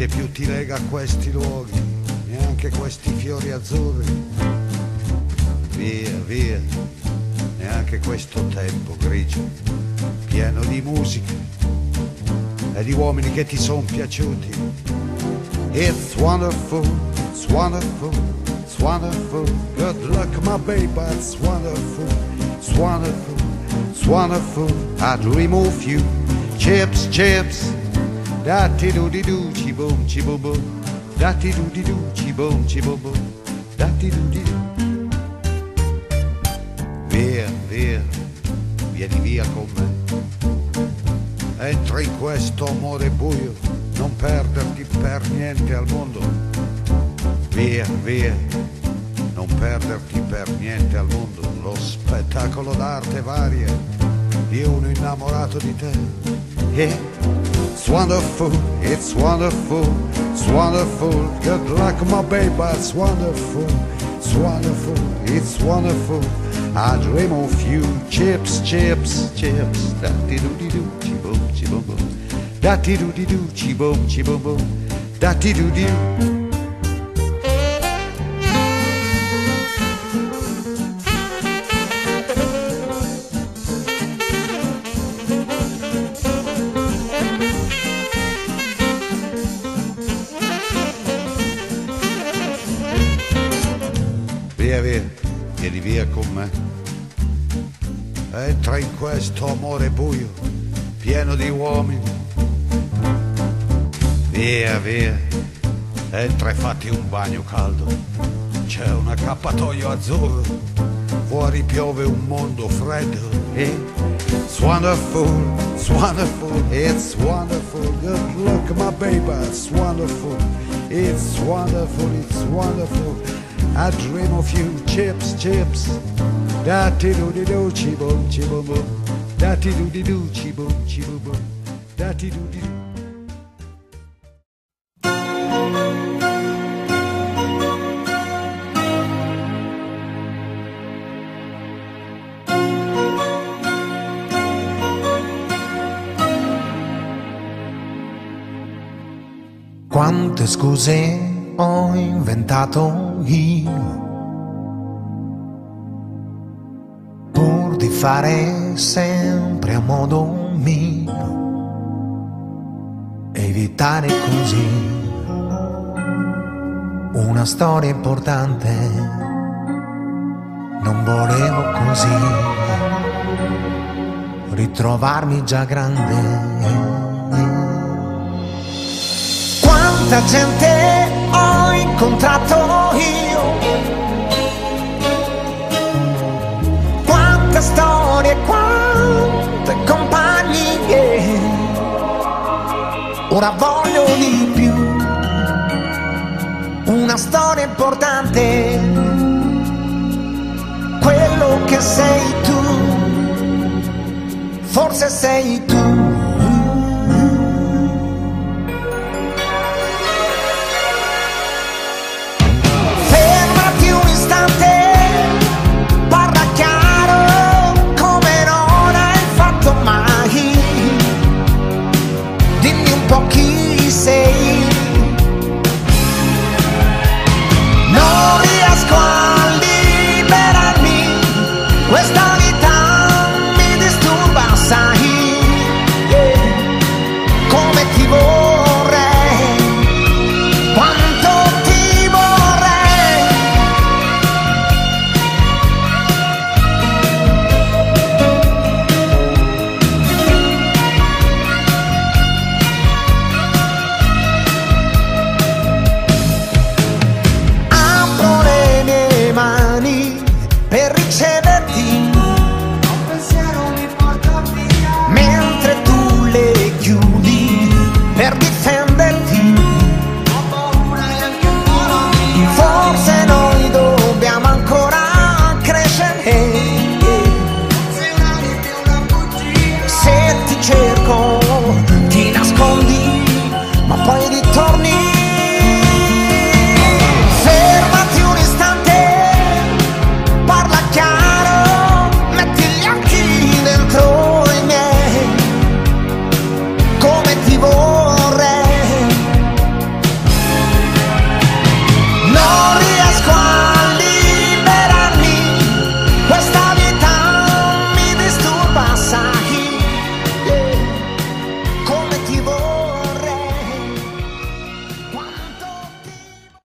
niente più ti lega a questi luoghi, neanche questi fiori azzurri. Via, via, neanche questo tempo grigio, pieno di musica e di uomini che ti sono piaciuti. It's wonderful, it's wonderful, it's wonderful. Good luck, my baby, it's wonderful, it's wonderful, it's wonderful. I'd remove you, chips, chips. Da ti do di do, ci boom, ci boom boom. Da do di do, ci boom, ci boom boom. Da do di do. Via, via, vieni via con me. Entra in questo amore buio, non perderti per niente al mondo. Via, via, non perderti per niente al mondo. Lo spettacolo d'arte varia di uno innamorato di te. It's wonderful, it's wonderful, it's wonderful. Good luck, my baby, it's wonderful, it's wonderful, it's wonderful. I dream of you, chips, chips, chips. Da di do di do, chi boom, chi boom boom. Da di do di do, chi boom, chi boom boom. Da di do di do. Via, via, vieni via con me. Entra in questo amore buio, pieno di uomini. Via, via, entra e fatti un bagno caldo. C'è un accappatoio azzurro, fuori piove un mondo freddo. It's wonderful, it's wonderful, it's wonderful. Good look, my baby, it's wonderful. It's wonderful, it's wonderful. I dream of you, chips, chips. Da ti do di do, chi boom, chi boom boom. Da ti do di do, chi boom, chi boom boom. Da ti do di do. Quante scuse ho inventato io pur di fare sempre a modo mio, evitare così una storia importante. Non volevo così ritrovarmi già grande. Quanta gente ho incontrato io, quante storie, quante compagnie. Ora voglio di più, una storia importante, quello che sei tu, forse sei tu.